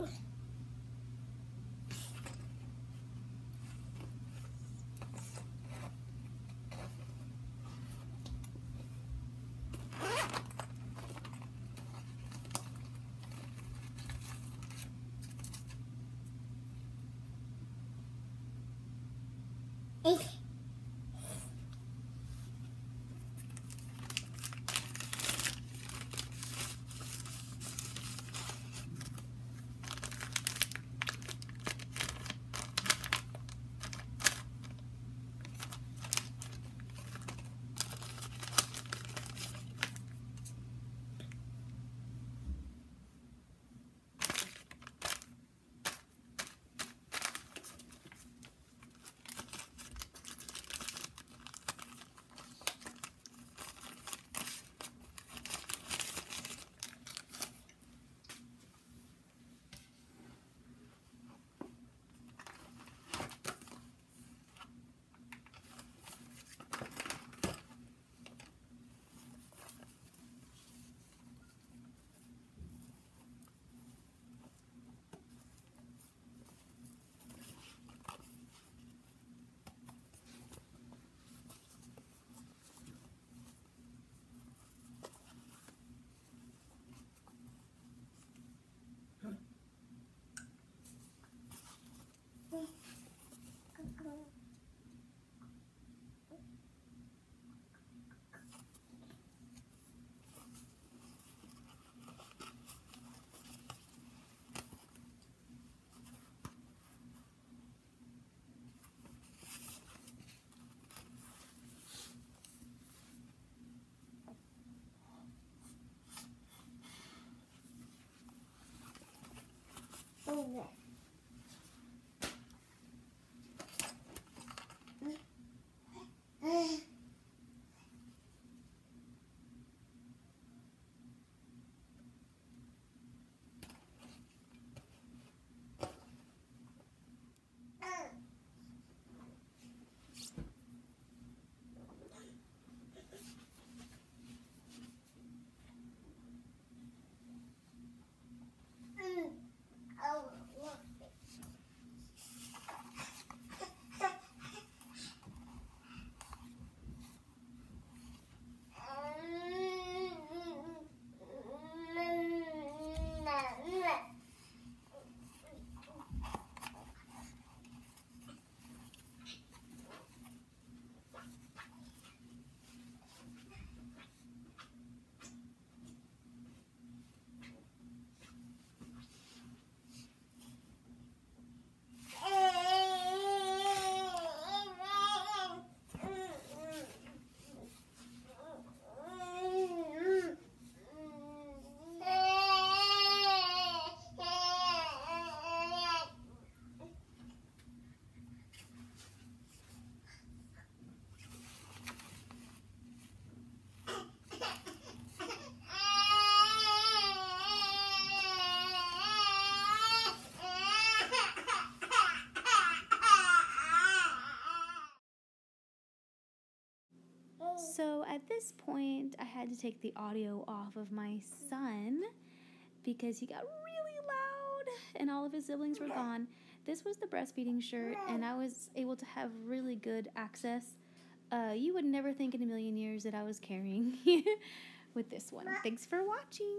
over. So at this point, I had to take the audio off of my son because he got really loud and all of his siblings were gone. This was the breastfeeding shirt, and I was able to have really good access. Uh, you would never think in a million years that I was carrying with this one. Thanks for watching.